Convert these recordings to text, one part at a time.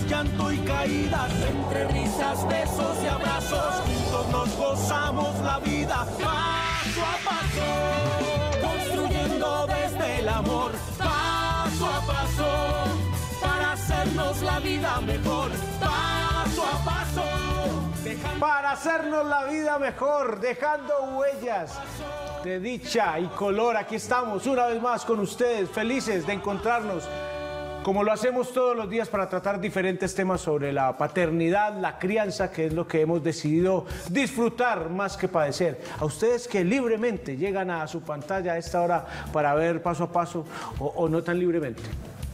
llanto y caídas, entre risas, besos y abrazos, juntos nos gozamos la vida paso a paso, construyendo desde el amor, paso a paso, para hacernos la vida mejor, paso a paso. Para hacernos la vida mejor, dejando huellas de dicha y color. Aquí estamos una vez más con ustedes, felices de encontrarnos, como lo hacemos todos los días para tratar diferentes temas sobre la paternidad, la crianza, que es lo que hemos decidido disfrutar más que padecer. A ustedes que libremente llegan a su pantalla a esta hora para ver paso a paso o, o no tan libremente.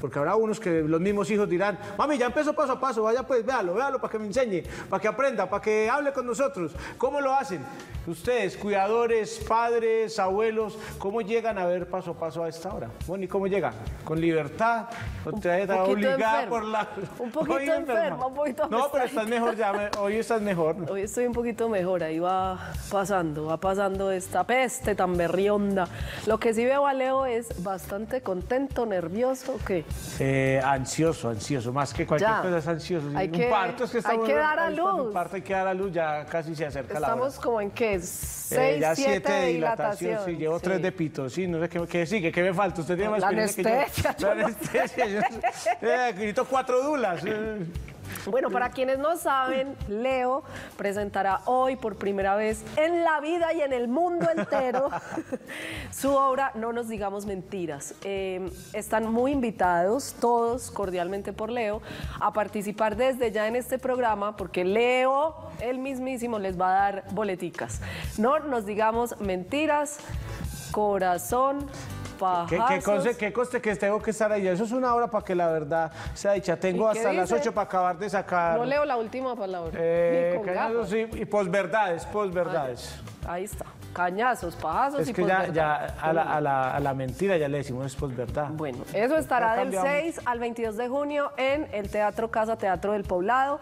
Porque habrá unos que los mismos hijos dirán, mami, ya empezó paso a paso, vaya pues, véalo, véalo para que me enseñe, para que aprenda, para que hable con nosotros. ¿Cómo lo hacen? Ustedes, cuidadores, padres, abuelos, ¿cómo llegan a ver paso a paso a esta hora? Bueno, ¿y cómo llegan? ¿Con libertad? ¿O Un te obligada enferma. por la... Un poquito Hoy enferma, un poquito No, pero estás mejor ya, hoy estás mejor. Hoy estoy un poquito mejor, ahí va pasando, va pasando esta peste tan berrionda. Lo que sí veo a Leo es bastante contento, nervioso, ¿qué? Eh, ansioso, ansioso, más que cualquier Ya. cosa es ansioso. Hay un que- parto es que hay estamos que dar a cuando Un luz. parto hay que dar a luz, ya casi se acerca la hora. Estamos como en qué, Eh, seis, ya siete, siete de dilatación, dilatación. sí, llevo tres sí. de pito, sí, no sé qué, qué sigue, qué me falta, usted tiene más La experiencia que yo. anestesia, La anestesia, yo, eh, necesito cuatro dulas. Bueno, para quienes no saben, Leo presentará hoy por primera vez en la vida y en el mundo entero su obra No nos digamos mentiras. Eh, están muy invitados, todos cordialmente por Leo, a participar desde ya en este programa porque Leo, él mismísimo, les va a dar boleticas. No nos digamos mentiras, corazón. ¿Qué, coste que tengo que estar ahí? Eso es una hora para que la verdad sea dicha. Tengo ¿Y qué hasta las dice? 8 para acabar de sacar. No leo la última palabra. eh, Ni con gafas. y, y posverdades, posverdades. Ahí está. Cañazos, pajazos Es y que ya, posverdades. ya a, la, a, la, a la mentira ya le decimos es posverdad. Bueno, eso estará del cambiamos. 6 al 22 de junio en el Teatro Casa Teatro del Poblado.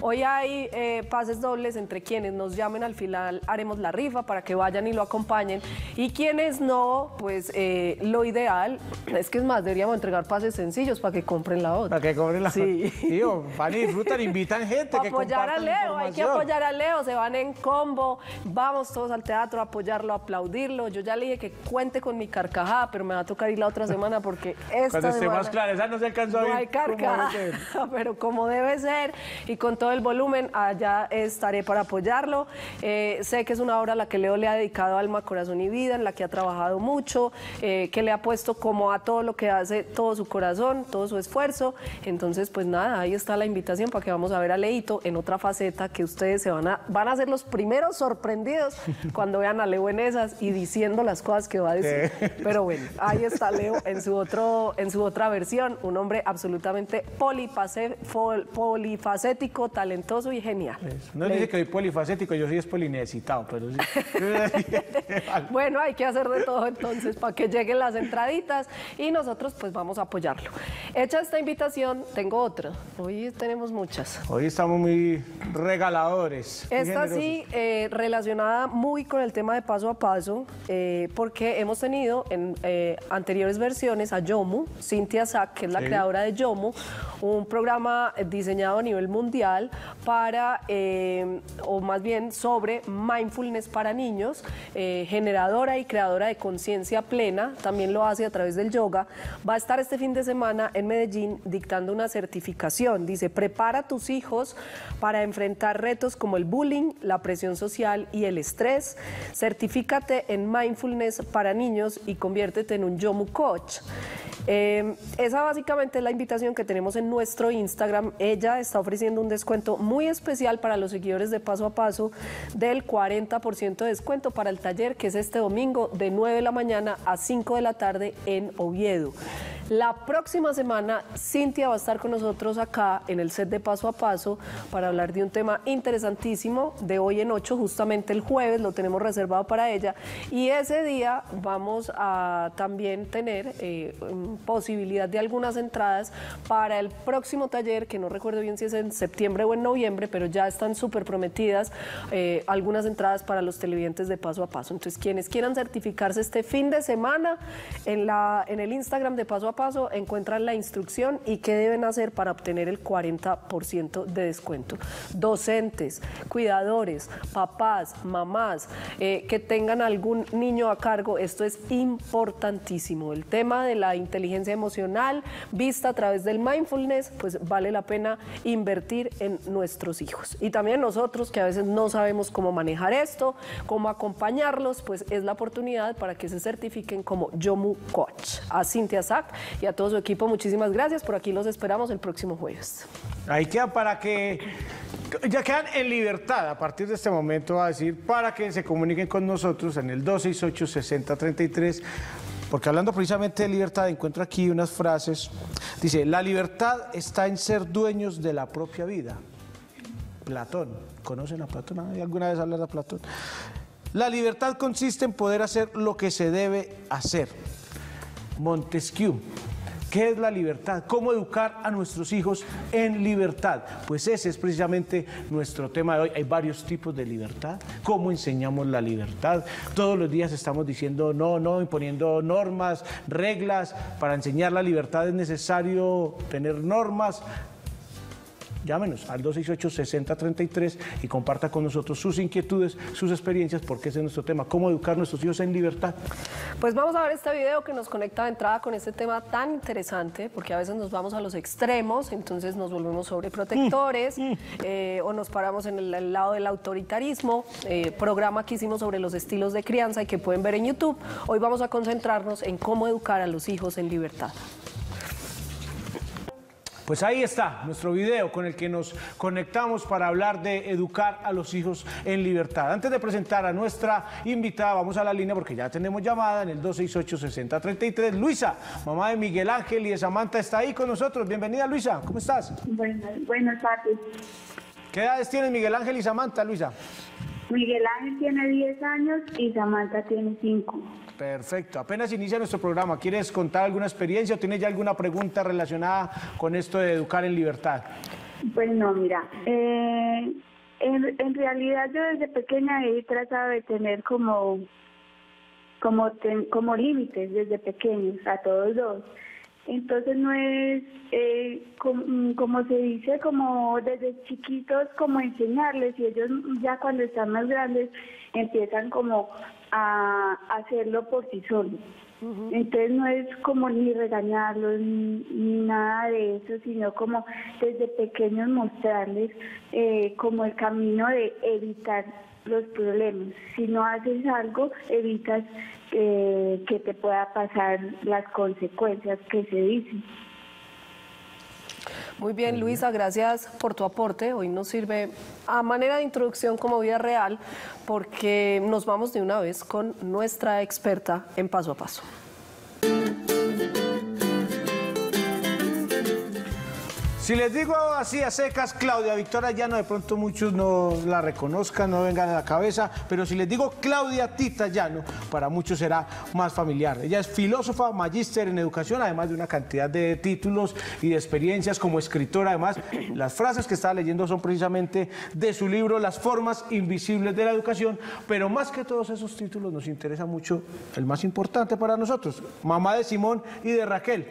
Hoy hay eh, pases dobles entre quienes nos llamen al final, haremos la rifa para que vayan y lo acompañen. Y quienes no, pues eh, lo ideal es que es más, deberíamos entregar pases sencillos para que compren la otra. Para que cobren la. Sí. Tío, van y disfrutan, invitan gente que apoyar a Leo, hay que apoyar a Leo, se van en combo, vamos todos al teatro a apoyarlo, aplaudirlo. Yo ya le dije que cuente con mi carcajada, pero me va a tocar ir la otra semana porque esta Cuando esté más clara, esa no se alcanzó no hay como carcajada, ser. pero como debe ser y con todo el volumen, allá estaré para apoyarlo. Eh, sé que es una obra a la que Leo le ha dedicado alma, corazón y vida, en la que ha trabajado mucho, eh, que le ha puesto como a todo lo que hace, todo su corazón, todo su esfuerzo. Entonces, pues nada, ahí está la invitación para que vamos a ver a Leito en otra faceta que ustedes se van a, van a ser los primeros sorprendidos cuando vean a Leo en esas y diciendo las cosas que va a decir. Pero bueno, ahí está Leo en su, otro, en su otra versión, un hombre absolutamente polifacético, talentoso y genial. No dice que soy polifacético, yo sí es polinecesitado, pero sí. Bueno, hay que hacer de todo entonces para que lleguen las entraditas y nosotros pues vamos a apoyarlo. Hecha esta invitación, tengo otra. Hoy tenemos muchas. Hoy estamos muy regaladores. Esta sí, eh, relacionada muy con el tema de paso a paso, eh, porque hemos tenido en eh, anteriores versiones a Yomu, Cynthia Sack, que es la Sí. creadora de Yomu, un programa diseñado a nivel mundial para, eh, o más bien sobre mindfulness para niños, eh, generadora y creadora de conciencia plena, también lo hace a través del yoga. Va a estar este fin de semana en Medellín dictando una certificación. Dice, prepara a tus hijos para enfrentar retos como el bullying, la presión social y el estrés. Certifícate en mindfulness para niños y conviértete en un Yomu Coach. Eh, esa básicamente es la invitación que tenemos en nuestro Instagram. Ella está ofreciendo un descuento muy especial para los seguidores de Paso a Paso del 40% de descuento para el taller que es este domingo de 9 de la mañana a 5 de la tarde en Oviedo. La próxima semana Cintia va a estar con nosotros acá en el set de Paso a Paso para hablar de un tema interesantísimo de hoy en 8, justamente el jueves, lo tenemos reservado para ella. Y ese día vamos a también tener eh, posibilidad de algunas entradas para el próximo taller, que no recuerdo bien si es en septiembre o en noviembre, pero ya están súper prometidas eh, algunas entradas para los televidentes de Paso a Paso. Entonces, quienes quieran certificarse este fin de semana en, la, en el Instagram de Paso a Paso, encuentran la instrucción y qué deben hacer para obtener el 40% de descuento. Docentes, cuidadores, papás, mamás, eh, que tengan algún niño a cargo, esto es importantísimo. El tema de la inteligencia emocional vista a través del mindfulness, pues vale la pena invertir en nuestros hijos. Y también nosotros que a veces no sabemos cómo manejar esto, cómo acompañarlos, pues es la oportunidad para que se certifiquen como Yomu Coach. A Cintia Sack y a todo su equipo, muchísimas gracias. Por aquí los esperamos el próximo jueves. Ahí quedan para que ya quedan en libertad a partir de este momento a decir para que se comuniquen con nosotros en el 268-6033 porque hablando precisamente de libertad encuentro aquí unas frases. Dice, la libertad está en ser dueños de la propia vida. Platón, ¿conocen a Platón? ¿Hay alguna vez hablar de Platón? La libertad consiste en poder hacer lo que se debe hacer. Montesquieu. ¿Qué es la libertad? ¿Cómo educar a nuestros hijos en libertad? Pues ese es precisamente nuestro tema de hoy. Hay varios tipos de libertad. ¿Cómo enseñamos la libertad? Todos los días estamos diciendo no, no, imponiendo normas, reglas. Para enseñar la libertad es necesario tener normas, Llámenos al 268-6033 y comparta con nosotros sus inquietudes, sus experiencias, porque ese es nuestro tema, cómo educar a nuestros hijos en libertad. Pues vamos a ver este video que nos conecta de entrada con este tema tan interesante, porque a veces nos vamos a los extremos, entonces nos volvemos sobreprotectores eh, o nos paramos en el, el lado del autoritarismo. Eh, programa que hicimos sobre los estilos de crianza y que pueden ver en YouTube. Hoy vamos a concentrarnos en cómo educar a los hijos en libertad. Pues ahí está nuestro video con el que nos conectamos para hablar de educar a los hijos en libertad. Antes de presentar a nuestra invitada, vamos a la línea porque ya tenemos llamada en el 268-6033. Luisa, mamá de Miguel Ángel y de Samantha, está ahí con nosotros. Bienvenida, Luisa. ¿Cómo estás? Buenas, buenas tardes. ¿Qué edades tienen Miguel Ángel y Samantha, Luisa? Miguel Ángel tiene 10 años y Samantha tiene 5. Perfecto. Apenas inicia nuestro programa. ¿Quieres contar alguna experiencia o tienes ya alguna pregunta relacionada con esto de educar en libertad? Pues no, mira, eh, en, realidad yo desde pequeña he tratado de tener como como ten- como límites desde pequeños a todos dos. Entonces no es eh, com- como, se dice como desde chiquitos como enseñarles y ellos ya cuando están más grandes empiezan como a hacerlo por sí solos. Entonces no es como ni regañarlos ni, ni nada de eso, sino como desde pequeños mostrarles eh, como el camino de evitar los problemas. Si no haces algo, evitas eh, que te pueda pasar las consecuencias que se dicen. Muy bien, Luisa, gracias por tu aporte. Hoy nos sirve a manera de introducción como vida real porque nos vamos de una vez con nuestra experta en paso a paso. Si les digo así a secas, Claudia Victoria Llano, de pronto muchos no la reconozcan, no vengan a la cabeza, pero si les digo Claudia Tita Llano, para muchos será más familiar. Ella es filósofa, magíster en educación, además de una cantidad de títulos y de experiencias como escritora. Además, las frases que estaba leyendo son precisamente de su libro Las formas invisibles de la educación, pero más que todos esos títulos nos interesa mucho el más importante para nosotros, mamá de Simón y de Raquel.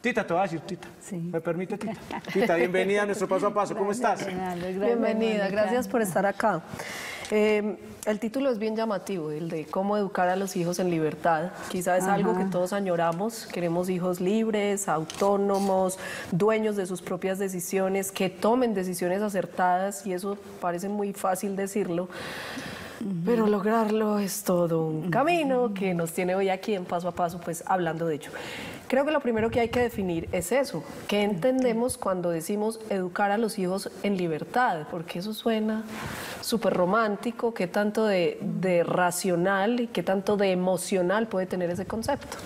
Tita, te voy a decir, Tita. ¿Me permite, Tita? Tita, bienvenida a nuestro paso a paso. ¿Cómo estás? Bienvenida, gracias por estar acá. Eh, el título es bien llamativo, el de cómo educar a los hijos en libertad. Quizá es algo que todos añoramos. Queremos hijos libres, autónomos, dueños de sus propias decisiones, que tomen decisiones acertadas y eso parece muy fácil decirlo. Pero lograrlo es todo un camino que nos tiene hoy aquí en paso a paso, pues hablando de ello. Creo que lo primero que hay que definir es eso, ¿qué entendemos cuando decimos educar a los hijos en libertad? Porque eso suena súper romántico, ¿qué tanto de, de racional y qué tanto de emocional puede tener ese concepto?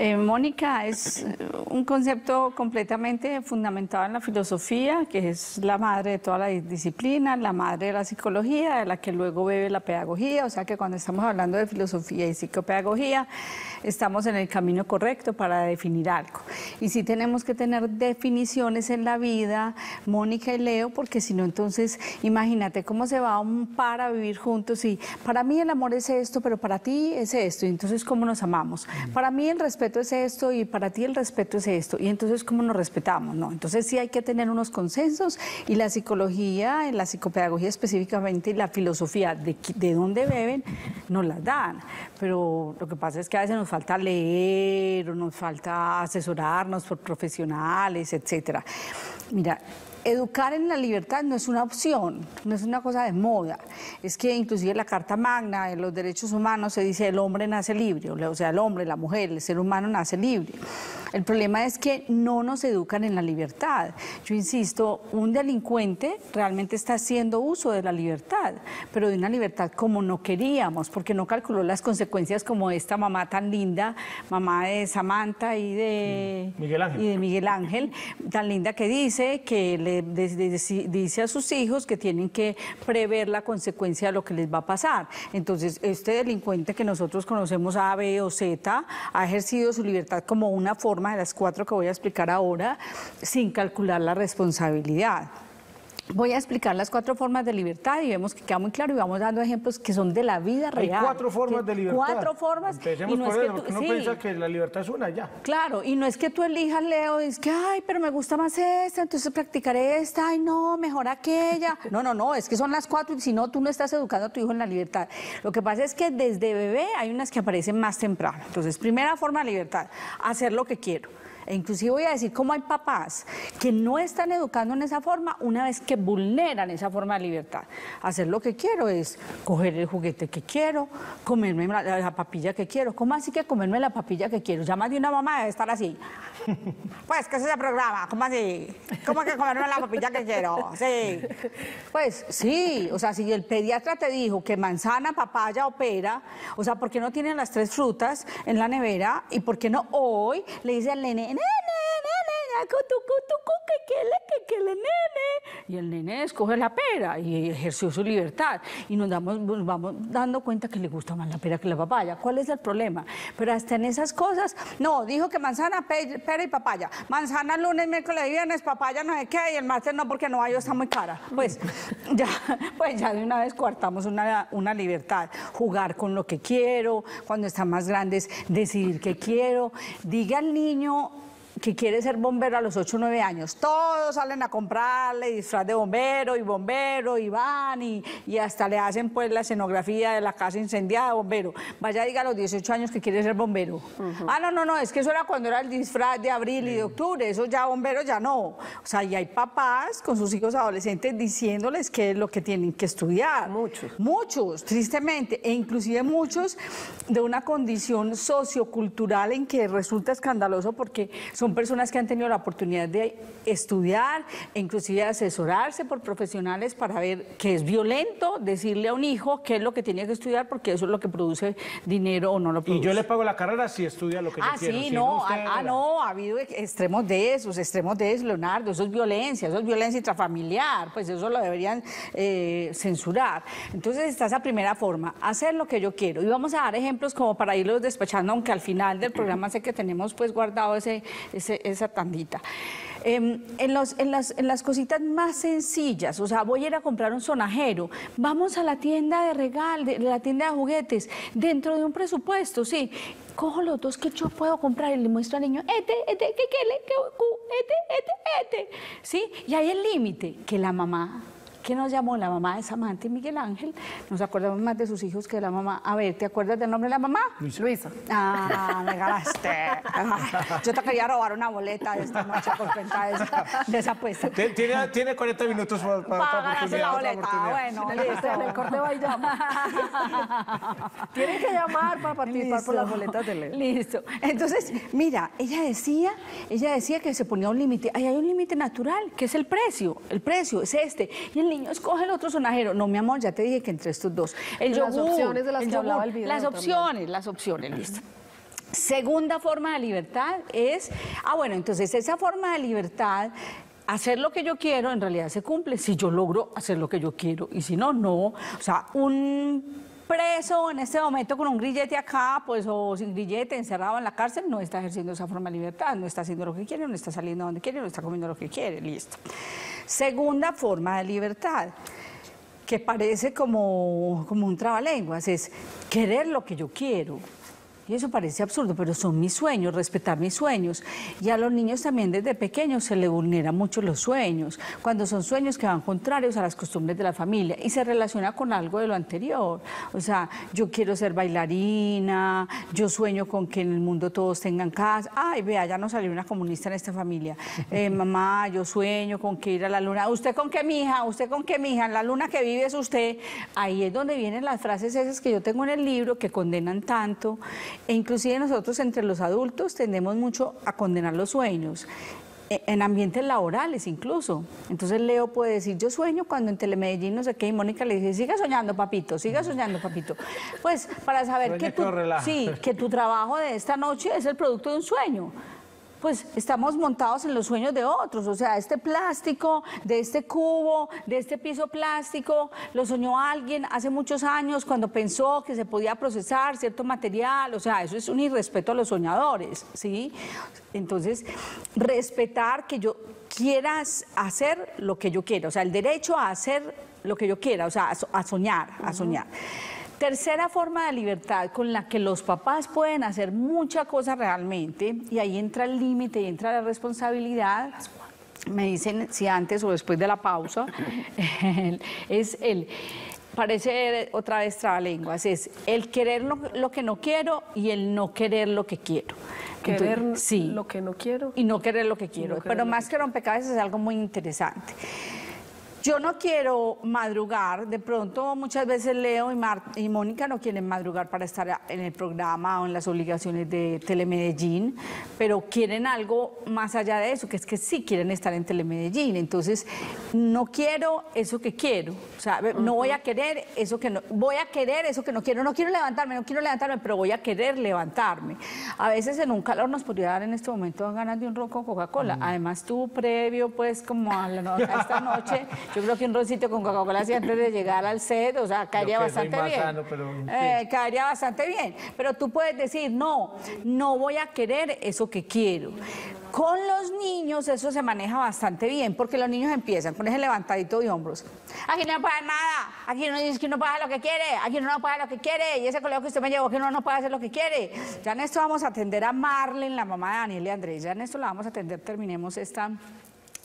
Eh, Mónica es un concepto completamente fundamentado en la filosofía, que es la madre de toda la disciplina, la madre de la psicología, de la que luego bebe la pedagogía, o sea que cuando estamos hablando de filosofía y psicopedagogía, estamos en el camino correcto para definir algo. Y sí tenemos que tener definiciones en la vida, Mónica y Leo, porque si no, entonces imagínate cómo se va un par a vivir juntos y para mí el amor es esto, pero para ti es esto, y entonces cómo nos amamos. Para mí el respeto es esto y para ti el respeto es esto. Y entonces, ¿cómo nos respetamos? No, entonces sí hay que tener unos consensos y la psicología, la psicopedagogía específicamente y la filosofía de, de dónde beben nos las dan. Pero lo que pasa es que a veces nos falta leer o nos falta asesorarnos por profesionales, etcétera. Mira, educar en la libertad no es una opción, no es una cosa de moda. Es que inclusive la Carta Magna de los Derechos Humanos se dice el hombre nace libre, o sea, el hombre, la mujer, el ser humano nace libre. El problema es que no nos educan en la libertad. Yo insisto, un delincuente realmente está haciendo uso de la libertad, pero de una libertad como no queríamos, porque no calculó las consecuencias como esta mamá tan linda, mamá de Samantha y de Miguel Ángel, y de Miguel Ángel tan linda que dice que le dice a sus hijos que tienen que prever la consecuencia de lo que les va a pasar. Entonces, este delincuente que nosotros conocemos A, B o Z ha ejercido su libertad como una forma de las cuatro que voy a explicar ahora, sin calcular la responsabilidad. Voy a explicar las cuatro formas de libertad y vemos que queda muy claro y vamos dando ejemplos que son de la vida real. Hay cuatro formas de libertad. Cuatro formas. Empecemos y no por es eso, que tú, no piensa que la libertad es una ya. Claro, y no es que tú elijas, Leo, y es que, ay, pero me gusta más esta, entonces practicaré esta, ay, no, mejor aquella. No, no, no, es que son las cuatro y si no, tú no estás educando a tu hijo en la libertad. Lo que pasa es que desde bebé hay unas que aparecen más temprano. Entonces, primera forma de libertad, hacer lo que quiero. E inclusive voy a decir cómo hay papás que no están educando en esa forma una vez que vulneran esa forma de libertad. Hacer lo que quiero es coger el juguete que quiero, comerme la, papilla que quiero. ¿Cómo así que comerme la papilla que quiero? Ya más de una mamá debe estar así. Pues, ¿qué es ese programa? ¿Cómo así? ¿Cómo que comerme la papilla que quiero? Sí. Pues sí, o sea, si el pediatra te dijo que manzana, papaya o pera, o sea, ¿por qué no tienen las tres frutas en la nevera? ¿Y por qué no hoy le dice al nene, que le nene. Y el nene escoge la pera y ejerció su libertad. Y nos, damos, nos vamos dando cuenta que le gusta más la pera que la papaya. ¿Cuál es el problema? Pero hasta en esas cosas, no, dijo que manzana, pera y papaya. Manzana lunes, miércoles y viernes, papaya no sé qué, y el martes no porque no hay, está muy cara. Pues ya, pues ya de una vez coartamos una, una libertad. Jugar con lo que quiero, cuando están más grandes, decidir qué quiero. Diga al niño que quiere ser bombero a los 8 o 9 años. Todos salen a comprarle disfraz de bombero y bombero y van y, y, hasta le hacen pues la escenografía de la casa incendiada de bombero. Vaya, diga a los 18 años que quiere ser bombero. Ah, no, no, no, es que eso era cuando era el disfraz de abril y de octubre, eso ya bombero ya no. O sea, y hay papás con sus hijos adolescentes diciéndoles qué es lo que tienen que estudiar. Muchos. Muchos, tristemente, e inclusive muchos de una condición sociocultural en que resulta escandaloso porque son son personas que han tenido la oportunidad de estudiar e inclusive asesorarse por profesionales para ver que es violento decirle a un hijo qué es lo que tiene que estudiar porque eso es lo que produce dinero o no lo produce. Y yo le pago la carrera si estudia lo que ah, yo quiero. Sí, no, ah, ah, no, ha habido extremos de esos, extremos de eso, Leonardo, eso es violencia, eso es violencia intrafamiliar, pues eso lo deberían eh, censurar. Entonces está esa primera forma, hacer lo que yo quiero. Y vamos a dar ejemplos como para irlos despachando, aunque al final del programa sé que tenemos pues guardado ese esa tandita. Em, en, los, en, las, en, las, cositas más sencillas, o sea, voy a ir a comprar un sonajero, vamos a la tienda de regal, de, la tienda de juguetes, dentro de un presupuesto, sí. Cojo los dos que yo puedo comprar y le muestro al niño, este, este, que, que, este, este, este, sí. Y hay el límite, que la mamá que nos llamó la mamá de Samantha y Miguel Ángel. Nos acordamos más de sus hijos que de la mamá. A ver, ¿te acuerdas del nombre de la mamá? Luisa. Ah, me ganaste. Ah, Yo te quería robar una boleta de esta noche por cuenta de esa, de esa apuesta. Tiene, tiene 40 minutos para, para, Para ganarse la boleta. oportunidad. Bueno, listo. en el corte va y llama. Tienen que llamar para participar por las boletas de Leo. Listo. Entonces, mira, ella decía, ella decía que se ponía un límite. Ahí hay un límite natural, que es el precio. El precio es este. Y el niño escoge el otro sonajero. No, mi amor, ya te dije que entre estos dos. El Las yogur, opciones de las el que hablaba el yogur, video Las también. opciones, las opciones, listo. Segunda forma de libertad es, ah, bueno, entonces esa forma de libertad, hacer lo que yo quiero, en realidad se cumple si yo logro hacer lo que yo quiero y si no, no. O sea, un preso en este momento con un grillete acá, pues o sin grillete, encerrado en la cárcel, no está ejerciendo esa forma de libertad, no está haciendo lo que quiere, no está saliendo donde quiere, no está comiendo lo que quiere, listo. Segunda forma de libertad que parece como, como un trabalenguas, es querer lo que yo quiero. Y eso parece absurdo, pero son mis sueños, respetar mis sueños. Y a los niños también desde pequeños se les vulneran mucho los sueños, cuando son sueños que van contrarios a las costumbres de la familia y se relaciona con algo de lo anterior. O sea, yo quiero ser bailarina, yo sueño con que en el mundo todos tengan casa. Ay, vea, ya no salió una comunista en esta familia. Eh, mamá, yo sueño con que ir a la luna. ¿Usted con qué, mija? ¿Usted con qué, mija? La luna que vive es usted. Ahí es donde vienen las frases esas que yo tengo en el libro que condenan tanto. E inclusive nosotros entre los adultos tendemos mucho a condenar los sueños. e- En ambientes laborales incluso. Entonces Leo puede decir, yo sueño cuando en Telemedellín no sé qué, y Mónica le dice, siga soñando, papito, siga soñando, papito. Pues para saber Sueña que tu, sí, que tu trabajo de esta noche es el producto de un sueño. Pues estamos montados en los sueños de otros, o sea, este plástico, de este cubo, de este piso plástico, lo soñó alguien hace muchos años cuando pensó que se podía procesar cierto material, o sea, eso es un irrespeto a los soñadores, ¿sí? Entonces, respetar que yo quieras hacer lo que yo quiera, o sea, el derecho a hacer lo que yo quiera, o sea, a, so- a soñar, a soñar. Tercera forma de libertad con la que los papás pueden hacer mucha cosa realmente, y ahí entra el límite y entra la responsabilidad. Me dicen si antes o después de la pausa, es el, parece otra vez trabalenguas, es el querer lo, lo que no quiero y el no querer lo que quiero. Querer Entonces, sí. lo que no quiero. Y no querer lo que quiero. no Pero más que rompecabezas es algo muy interesante. Yo no quiero madrugar, de pronto muchas veces Leo y, Mar- y Mónica no quieren madrugar para estar en el programa o en las obligaciones de Telemedellín, pero quieren algo más allá de eso, que es que sí quieren estar en Telemedellín. Entonces, no quiero eso que quiero, o sea, no voy a querer eso que no, voy a querer eso que no quiero, no quiero levantarme, no quiero levantarme, pero voy a querer levantarme. A veces en un calor nos podría dar en este momento ganas de un ron con Coca-Cola. Además, tú previo, pues, como a, la no- a esta noche, yo creo que un roncito con Coca-Cola así antes de llegar al set, o sea, caería bastante más bien. sano, pero. Eh, caería bastante bien. Pero tú puedes decir, no, no voy a querer eso que quiero. Con los niños eso se maneja bastante bien, porque los niños empiezan con ese levantadito de hombros. Aquí no puede nada, aquí no dice que uno hacer lo que quiere, aquí uno no hacer lo que quiere, y ese colegio que usted me llevó que uno no puede hacer lo que quiere. Ya en esto vamos a atender a Marlen, la mamá de Daniel y Andrés, ya en esto la vamos a atender, terminemos esta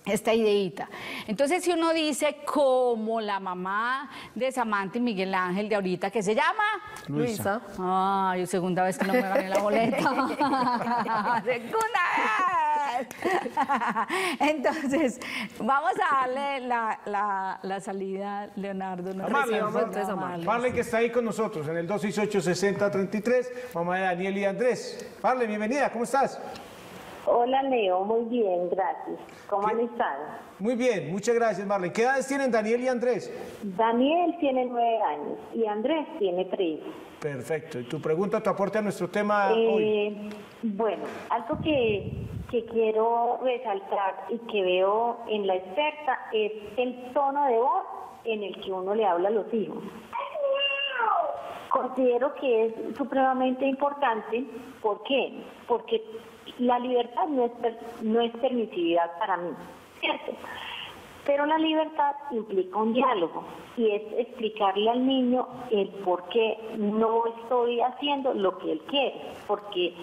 esta ideita. Entonces, si uno dice como la mamá de Samantha y Miguel Ángel de ahorita, que se llama Luisa. Ay, segunda vez que no me gané la boleta. segunda vez. Entonces, vamos a darle la, la- la salida, Leonardo. ¿no? A Marlene, Recibamos por entonces a favor. Marlene. Marlene, que está ahí con nosotros en el 268-6033, mamá de Daniel y Andrés. Marlene, bienvenida, ¿cómo estás? Hola Leo, muy bien, gracias. ¿Cómo han estado? Muy bien, muchas gracias, Marlene. ¿Qué edades tienen Daniel y Andrés? Daniel tiene nueve años y Andrés tiene tres. Perfecto. ¿Y tu pregunta, tu aporte a nuestro tema hoy? Eh, bueno, algo que, que quiero resaltar y que veo en la experta es el tono de voz en el que uno le habla a los hijos. Considero que es supremamente importante. ¿Por qué? Porque la libertad no es, no es permisividad para mí, ¿cierto? Pero la libertad implica un diálogo y es explicarle al niño el por qué no estoy haciendo lo que él quiere, porque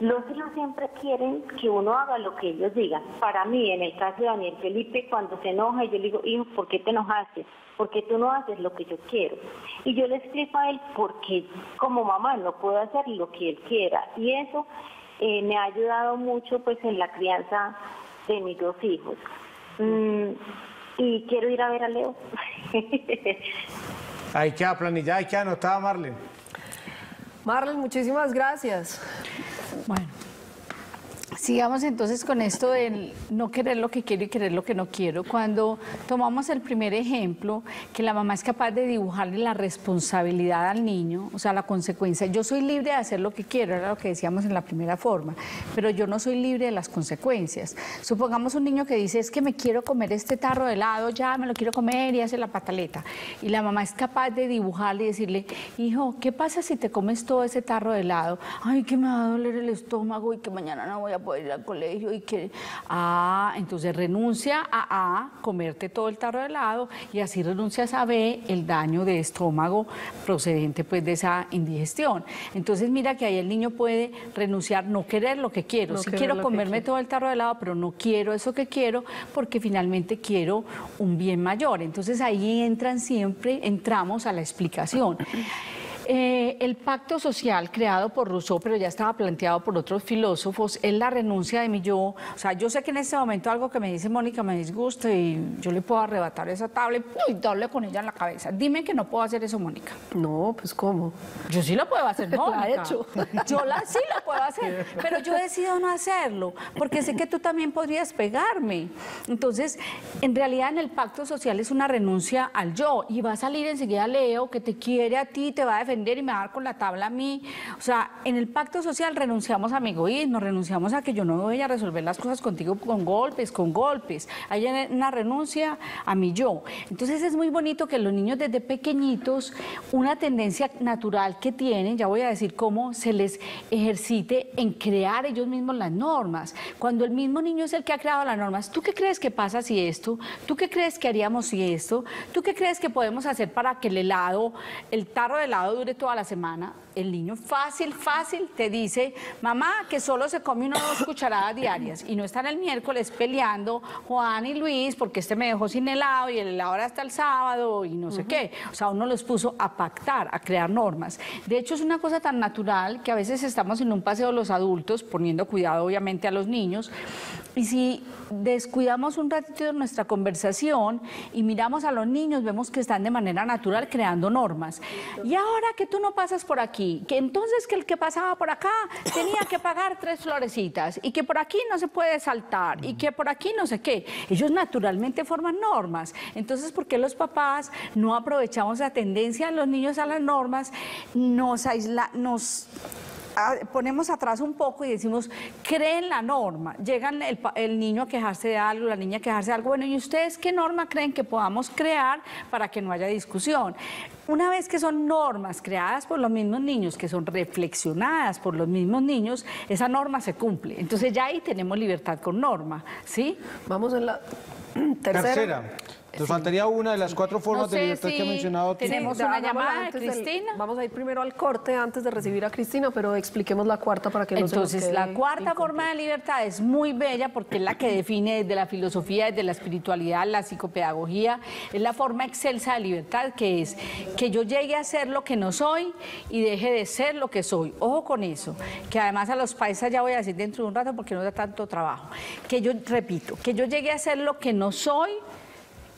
Los hijos siempre quieren que uno haga lo que ellos digan. Para mí, en el caso de Daniel Felipe, cuando se enoja, yo le digo, hijo, ¿por qué te enojaste? Porque tú no haces lo que yo quiero. Y yo le explico a él porque como mamá no puedo hacer lo que él quiera. Y eso eh, me ha ayudado mucho pues en la crianza de mis dos hijos. Mm, y quiero ir a ver a Leo. Ahí queda planilla, ahí queda anotada, Marlene. Marlene, muchísimas gracias. Bueno. Sigamos entonces con esto del no querer lo que quiero y querer lo que no quiero. Cuando tomamos el primer ejemplo, que la mamá es capaz de dibujarle la responsabilidad al niño, o sea, la consecuencia. Yo soy libre de hacer lo que quiero, era lo que decíamos en la primera forma, pero yo no soy libre de las consecuencias. Supongamos un niño que dice, es que me quiero comer este tarro de helado, ya me lo quiero comer y hace la pataleta. Y la mamá es capaz de dibujarle y decirle, hijo, ¿qué pasa si te comes todo ese tarro de helado? Ay, que me va a doler el estómago y que mañana no voy a poder ir al colegio y que, ah, entonces renuncia a A, comerte todo el tarro de helado y así renuncias a B, el daño de estómago procedente pues de esa indigestión. Entonces mira que ahí el niño puede renunciar, no querer lo que quiero, No si quiero comerme todo el tarro de helado, pero no quiero eso que quiero porque finalmente quiero un bien mayor. Entonces ahí entran siempre, entramos a la explicación. Eh, el pacto social creado por Rousseau, pero ya estaba planteado por otros filósofos, es la renuncia de mi yo. O sea, yo sé que en este momento algo que me dice Mónica me disgusta y yo le puedo arrebatar esa tabla y darle con ella en la cabeza. Dime que no puedo hacer eso, Mónica. No, pues ¿cómo? Yo sí lo puedo hacer, La Mónica. he hecho. Yo la, sí lo puedo hacer, pero yo decido no hacerlo, porque sé que tú también podrías pegarme. Entonces, en realidad en el pacto social es una renuncia al yo, y va a salir enseguida Leo, que te quiere a ti, te va a defender y me va a dar con la tabla a mí. O sea, en el pacto social renunciamos a mi egoísmo, renunciamos a que yo no voy a resolver las cosas contigo con golpes, con golpes. Hay una renuncia a mi yo. Entonces es muy bonito que los niños desde pequeñitos, una tendencia natural que tienen, ya voy a decir cómo se les ejercite en crear ellos mismos las normas. Cuando el mismo niño es el que ha creado las normas, ¿tú qué crees que pasa si esto? ¿Tú qué crees que haríamos si esto? ¿Tú qué crees que podemos hacer para que el helado, el tarro de helado dure toda la semana? El niño fácil, fácil te dice, mamá, que solo se come una o dos cucharadas diarias y no están el miércoles peleando Juan y Luis porque este me dejó sin helado y el helado ahora hasta el sábado y no sé qué. O sea, uno los puso a pactar, a crear normas. De hecho, es una cosa tan natural que a veces estamos en un paseo los adultos, poniendo cuidado obviamente a los niños, y si descuidamos un ratito de nuestra conversación y miramos a los niños, vemos que están de manera natural creando normas. Y ahora que tú no pasas por aquí, que entonces que el que pasaba por acá tenía que pagar tres florecitas y que por aquí no se puede saltar y que por aquí no sé qué. Ellos naturalmente forman normas. Entonces, ¿por qué los papás no aprovechamos la tendencia de los niños a las normas? Nos aísla, nos ponemos atrás un poco y decimos, creen la norma. Llegan el, el niño a quejarse de algo, la niña a quejarse de algo. Bueno, ¿y ustedes qué norma creen que podamos crear para que no haya discusión? Una vez que son normas creadas por los mismos niños, que son reflexionadas por los mismos niños, esa norma se cumple. Entonces ya ahí tenemos libertad con norma, ¿sí? Vamos en la tercera. Tercera. Nos faltaría una de las cuatro formas No sé de libertad que ha mencionado. Tenemos Sí, una llamada de del- Cristina. vamos a ir primero al corte antes de recibir a Cristina, pero expliquemos la cuarta para que no Entonces, se nos quede la cuarta forma de libertad es muy bella porque es la que define desde la filosofía, desde la espiritualidad, la psicopedagogía, es la forma excelsa de libertad que es que yo llegue a ser lo que no soy y deje de ser lo que soy. Ojo con eso, que además a los paisas ya voy a decir dentro de un rato porque no da tanto trabajo. Que yo, repito, que yo llegue a ser lo que no soy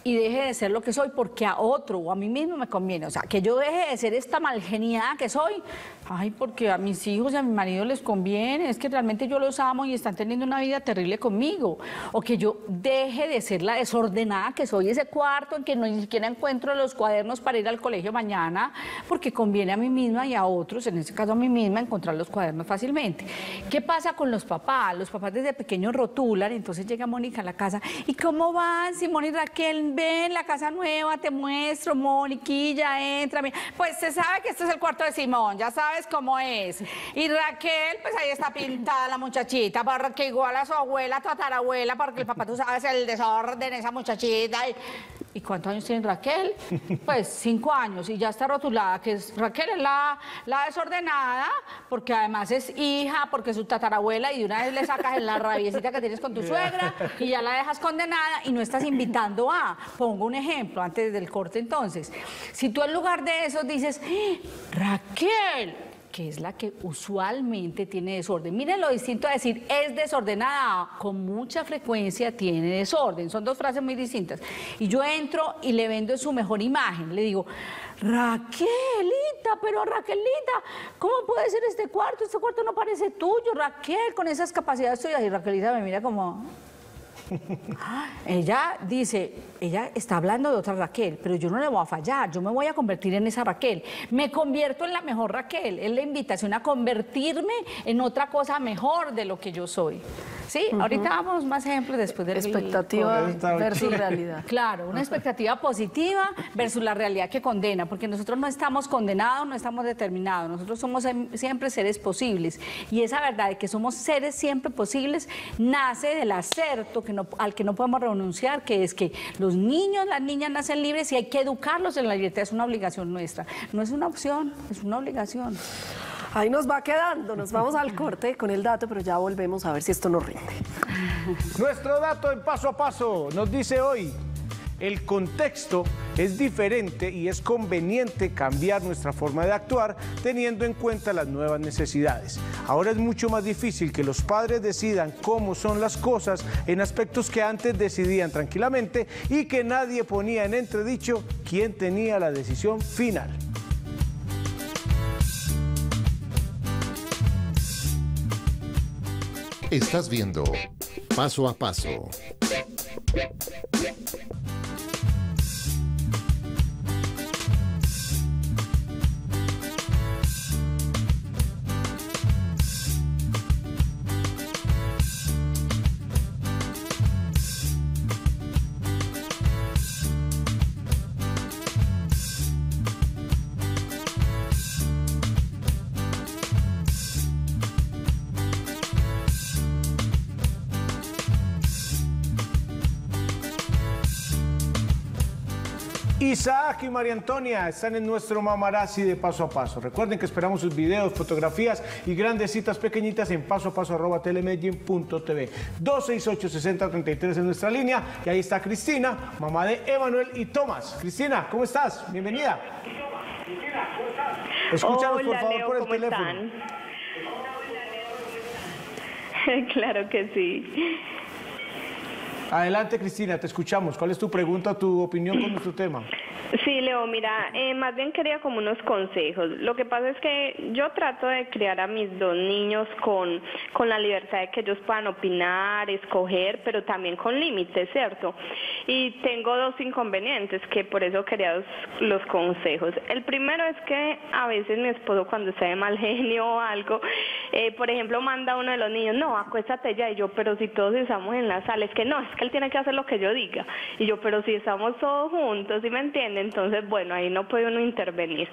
y deje de ser lo que soy porque a otro o a mí mismo me conviene. O sea, que yo deje de ser esta malgeniada que soy. Ay, porque a mis hijos y a mi marido les conviene. Es que realmente yo los amo y están teniendo una vida terrible conmigo. O que yo deje de ser la desordenada que soy, ese cuarto en que no ni siquiera encuentro los cuadernos para ir al colegio mañana, porque conviene a mí misma y a otros, en este caso a mí misma, encontrar los cuadernos fácilmente. ¿Qué pasa con los papás? Los papás desde pequeños rotulan, entonces llega Mónica a la casa. ¿Y cómo van, Simón y Raquel? Ven, la casa nueva, te muestro, Moniquilla, entra. Pues se sabe que este es el cuarto de Simón, ya sabes cómo es. Y Raquel, pues ahí está pintada la muchachita, porque igual a su abuela, tatarabuela, porque el papá, tú sabes, el desorden, esa muchachita. y- ¿Y cuántos años tiene Raquel? Pues cinco años y ya está rotulada, que es, Raquel es la, la desordenada, porque además es hija, porque es su tatarabuela y de una vez le sacas en la rabiecita que tienes con tu suegra y ya la dejas condenada y no estás invitando a. Pongo un ejemplo antes del corte entonces. Si tú en lugar de eso dices, "¡Ah! Raquel, que es la que usualmente tiene desorden. Miren lo distinto a decir es desordenada, con mucha frecuencia tiene desorden. Son dos frases muy distintas. Y yo entro y le vendo su mejor imagen. Le digo, Raquelita, pero Raquelita, ¿cómo puede ser este cuarto? Este cuarto no parece tuyo, Raquel, con esas capacidades tuyas. Y Raquelita me mira como, ella dice, ella está hablando de otra Raquel, pero yo no le voy a fallar, yo me voy a convertir en esa Raquel. Me convierto en la mejor Raquel. Es la invitación a convertirme en otra cosa mejor de lo que yo soy. Sí, ahorita vamos más ejemplos después del Expectativa Está versus realidad. Claro, una expectativa positiva versus la realidad que condena, porque nosotros no estamos condenados, no estamos determinados, nosotros somos em- siempre seres posibles. Y esa verdad de que somos seres siempre posibles nace del acerto que no- al que no podemos renunciar, que es que los niños, las niñas nacen libres y hay que educarlos en la libertad, es una obligación nuestra. No es una opción, es una obligación. Ahí nos va quedando, nos vamos al corte con el dato, pero ya volvemos a ver si esto nos rinde. Nuestro dato en paso a paso nos dice hoy, el contexto es diferente y es conveniente cambiar nuestra forma de actuar teniendo en cuenta las nuevas necesidades. Ahora es mucho más difícil que los padres decidan cómo son las cosas en aspectos que antes decidían tranquilamente y que nadie ponía en entredicho quién tenía la decisión final. Estás viendo Paso a Paso. Isaac y María Antonia están en nuestro mamarazzi de paso a paso. Recuerden que esperamos sus videos, fotografías y grandes citas pequeñitas en paso a paso arroba telemedellín.tv. 268-6033 en nuestra línea. Y ahí está Cristina, mamá de Emanuel y Tomás. Cristina, ¿cómo estás? Bienvenida. Escúchanos por favor Leo, por el ¿cómo teléfono. están? claro que sí. Adelante Cristina, te escuchamos. ¿Cuál es tu pregunta tu opinión con nuestro tema? Sí, Leo, mira, eh, más bien quería como unos consejos. Lo que pasa es que yo trato de criar a mis dos niños con, con la libertad de que ellos puedan opinar, escoger, pero también con límites, ¿cierto? Y tengo dos inconvenientes que por eso quería los, consejos. El primero es que a veces mi esposo cuando está de mal genio o algo, eh, por ejemplo, manda a uno de los niños, no, acuéstate ya, y yo, pero si todos estamos en la sala, es que no, es que él tiene que hacer lo que yo diga. Y yo, pero si estamos todos juntos, ¿sí me entiende? Entonces, bueno, ahí no puede uno intervenir.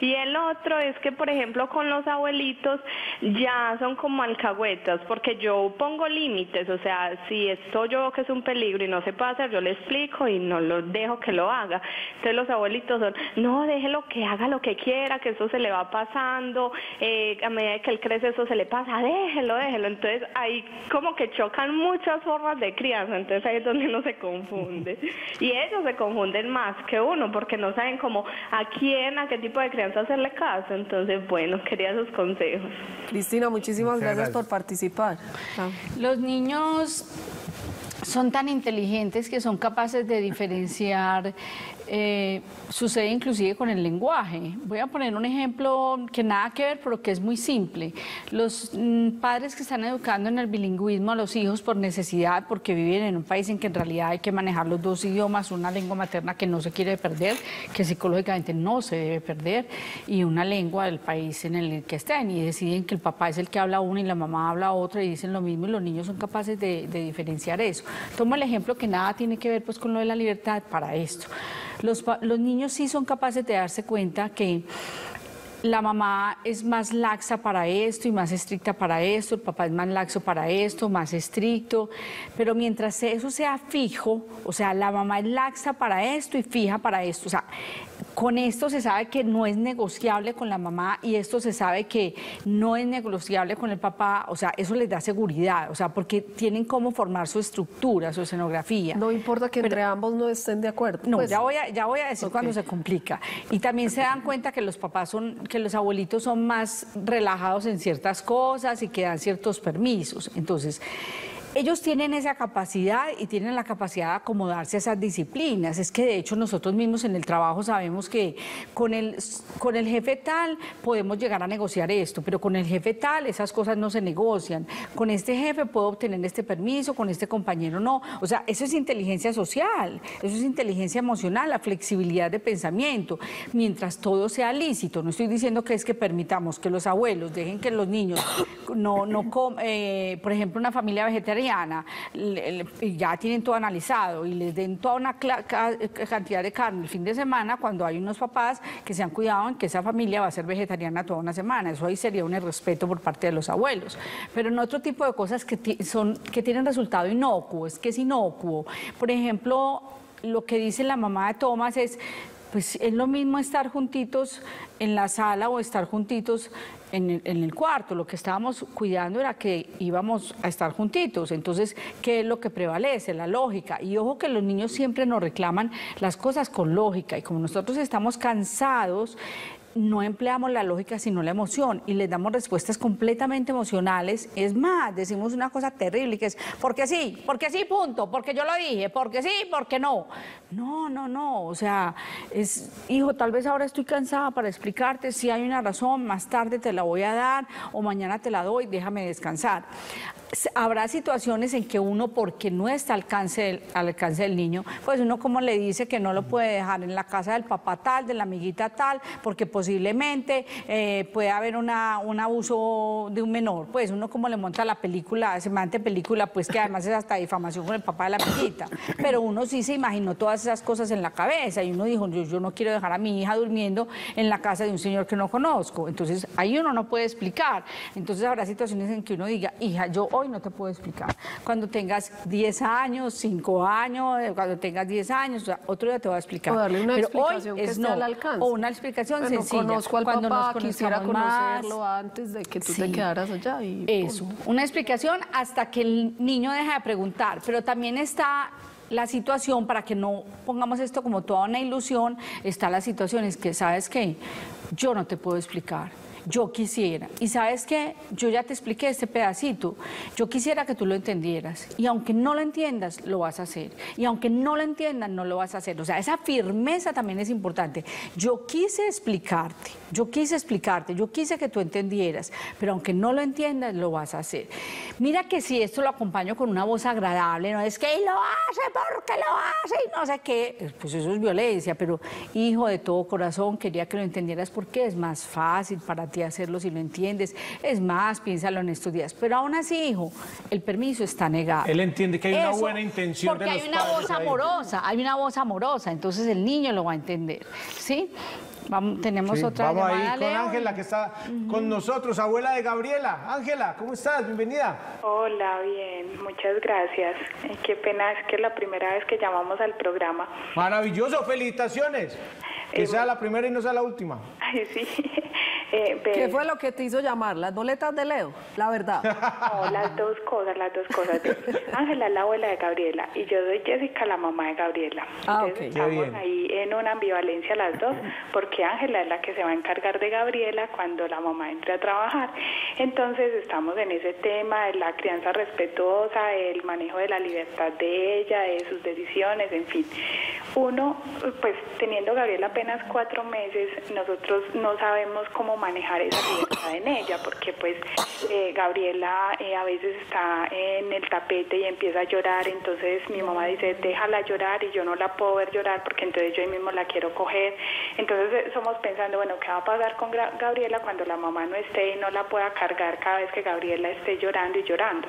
Y el otro es que, por ejemplo, con los abuelitos ya son como alcahuetas, porque yo pongo límites, o sea, si esto yo veo que es un peligro y no se puede hacer, yo le explico y no lo dejo que lo haga. Entonces los abuelitos son, no, déjelo que haga lo que quiera, que eso se le va pasando, eh, a medida que él crece eso se le pasa, déjelo, déjelo. Entonces ahí como que chocan muchas formas de crianza, entonces ahí es donde uno se confunde. Y ellos se confunden más que uno, porque no saben cómo a quién, a qué tipo de crianza hacerle caso. Entonces, bueno, quería sus consejos. Cristina, muchísimas gracias. por participar. Ah. Los niños son tan inteligentes que son capaces de diferenciar, eh, sucede inclusive con el lenguaje. Voy a poner un ejemplo que nada que ver, pero que es muy simple. Los mm, padres que están educando en el bilingüismo a los hijos por necesidad, porque viven en un país en que en realidad hay que manejar los dos idiomas, una lengua materna que no se quiere perder, que psicológicamente no se debe perder, y una lengua del país en el que estén, y deciden que el papá es el que habla una y la mamá habla otra, y dicen lo mismo, y los niños son capaces de, de diferenciar eso. Tomo el ejemplo que nada tiene que ver pues, con lo de la libertad para esto. Los, los niños sí son capaces de darse cuenta que la mamá es más laxa para esto y más estricta para esto, el papá es más laxo para esto, más estricto, pero mientras eso sea fijo, o sea, la mamá es laxa para esto y fija para esto, o sea, con esto se sabe que no es negociable con la mamá y esto se sabe que no es negociable con el papá, o sea, eso les da seguridad, o sea, porque tienen cómo formar su estructura, su escenografía. No importa que entre ambos no estén de acuerdo. No, pues. ya, voy a, ya voy a decir cuando se complica. Y también se dan cuenta que los papás son, que los abuelitos son más relajados en ciertas cosas y que dan ciertos permisos. Entonces, ellos tienen esa capacidad y tienen la capacidad de acomodarse a esas disciplinas. Es que de hecho nosotros mismos en el trabajo sabemos que con el, con el jefe tal podemos llegar a negociar esto, pero con el jefe tal esas cosas no se negocian. Con este jefe puedo obtener este permiso, con este compañero no. O sea, eso es inteligencia social, eso es inteligencia emocional, la flexibilidad de pensamiento, mientras todo sea lícito. No estoy diciendo que es que permitamos que los abuelos dejen que los niños no, no eh, por ejemplo, una familia vegetariana y ya tienen todo analizado y les den toda una cantidad de carne el fin de semana cuando hay unos papás que se han cuidado en que esa familia va a ser vegetariana toda una semana. Eso ahí sería un irrespeto por parte de los abuelos. Pero en otro tipo de cosas que, son, que tienen resultado inocuo, es que es inocuo. Por ejemplo, lo que dice la mamá de Tomás es pues es lo mismo estar juntitos en la sala o estar juntitos en el, en el, cuarto. Lo que estábamos cuidando era que íbamos a estar juntitos. Entonces, ¿qué es lo que prevalece? La lógica. Y ojo que los niños siempre nos reclaman las cosas con lógica. Y como nosotros estamos cansados, no empleamos la lógica sino la emoción y les damos respuestas completamente emocionales. Es más, decimos una cosa terrible que es porque sí, porque sí, punto, porque yo lo dije, porque sí, porque no. No, no, no, o sea, es, hijo, tal vez ahora estoy cansada para explicarte si hay una razón, más tarde te la voy a dar o mañana te la doy, déjame descansar habrá situaciones en que uno, porque no está al alcance, del, al alcance del niño, pues uno como le dice que no lo puede dejar en la casa del papá tal, de la amiguita tal, porque posiblemente eh, puede haber un abuso de un menor. Pues uno como le monta la película, semejante película, pues que además es hasta difamación con el papá de la amiguita. Pero uno sí se imaginó todas esas cosas en la cabeza y uno dijo, yo, yo no quiero dejar a mi hija durmiendo en la casa de un señor que no conozco. Entonces ahí uno no puede explicar. Entonces habrá situaciones en que uno diga, hija, yo hoy no te puedo explicar. Cuando tengas 10 años, 5 años, eh, cuando tengas 10 años, otro día te voy a explicar. O darle una Pero explicación hoy que es esté no. al alcance. O una explicación Bueno, sencilla. conozco al cuando papá, nos quisiera conozcamos más. conocerlo antes de que tú te Sí. quedaras allá. Y Eso, una explicación hasta que el niño deja de preguntar, pero también está la situación, para que no pongamos esto como toda una ilusión, está la situación, es que, ¿sabes qué? Yo no te puedo explicar. Yo quisiera. Y sabes qué, yo ya te expliqué este pedacito. Yo quisiera que tú lo entendieras. Y aunque no lo entiendas, lo vas a hacer. Y aunque no lo entiendas, no lo vas a hacer. O sea, esa firmeza también es importante. Yo quise explicarte, yo quise explicarte, yo quise que tú entendieras, pero aunque no lo entiendas, lo vas a hacer. Mira que si esto lo acompaño con una voz agradable, no es que "Y lo hace porque lo hace y no sé qué, pues eso es violencia, pero hijo de todo corazón, quería que lo entendieras porque es más fácil para ti hacerlo si lo entiendes. Es más, piénsalo en estos días. Pero aún así, hijo, el permiso está negado. Él entiende que hay una buena intención porque de hay los una padres voz ahí. amorosa, hay una voz amorosa, entonces el niño lo va a entender, ¿sí? Vamos, tenemos Sí, otra vamos llamada, ahí con. Ángela que está con nosotros, abuela de Gabriela. Ángela, ¿cómo estás? Bienvenida. Hola, bien, muchas gracias. Eh, Qué pena, es que es la primera vez que llamamos al programa. Maravilloso, felicitaciones. Que Eh, sea la primera y no sea la última. Ay, sí. Eh, ¿Qué fue lo que te hizo llamar? ¿Las boletas de Leo? La verdad. No, las dos cosas, las dos cosas. Ángela es la abuela de Gabriela y yo soy Jessica, la mamá de Gabriela. Ah, Entonces ok. Qué estamos ahí en una ambivalencia las dos, porque Ángela es la que se va a encargar de Gabriela cuando la mamá entre a trabajar. Entonces estamos en ese tema de la crianza respetuosa, el manejo de la libertad de ella, de sus decisiones, en fin. Uno, pues teniendo Gabriela apenas cuatro meses, nosotros no sabemos cómo manejar esa libertad en ella, porque pues eh, Gabriela eh, a veces está en el tapete y empieza a llorar, entonces mi mamá dice, déjala llorar y yo no la puedo ver llorar porque entonces yo mismo la quiero coger. Entonces somos pensando, bueno, ¿qué va a pasar con Gabriela cuando la mamá no esté y no la pueda cargar cada vez que Gabriela esté llorando y llorando?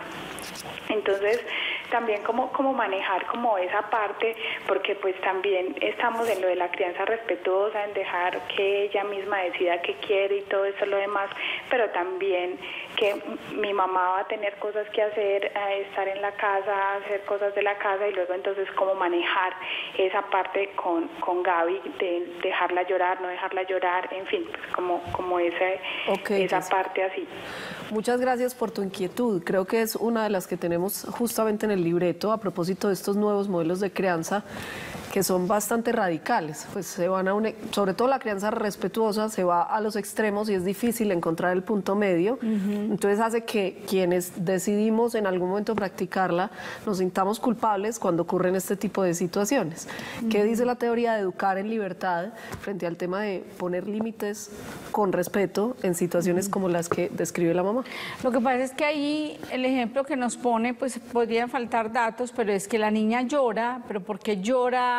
Entonces, también cómo, cómo manejar como esa parte, porque pues también estamos en lo de la crianza respetuosa, en dejar que ella misma decida qué quiere y todo eso lo demás, pero también que mi mamá va a tener cosas que hacer, eh, estar en la casa, hacer cosas de la casa y luego entonces cómo manejar esa parte con, con Gaby, de dejarla llorar, no dejarla llorar, en fin, pues como, como ese, esa parte así. Muchas gracias por tu inquietud. Creo que es una de las que tenemos justamente en el libreto a propósito de estos nuevos modelos de crianza que son bastante radicales, pues se van a un, sobre todo la crianza respetuosa se va a los extremos y es difícil encontrar el punto medio, entonces hace que quienes decidimos en algún momento practicarla nos sintamos culpables cuando ocurren este tipo de situaciones. ¿Qué dice la teoría de educar en libertad frente al tema de poner límites con respeto en situaciones como las que describe la mamá? Lo que pasa es que ahí el ejemplo que nos pone, pues podrían faltar datos, pero es que la niña llora, pero porque llora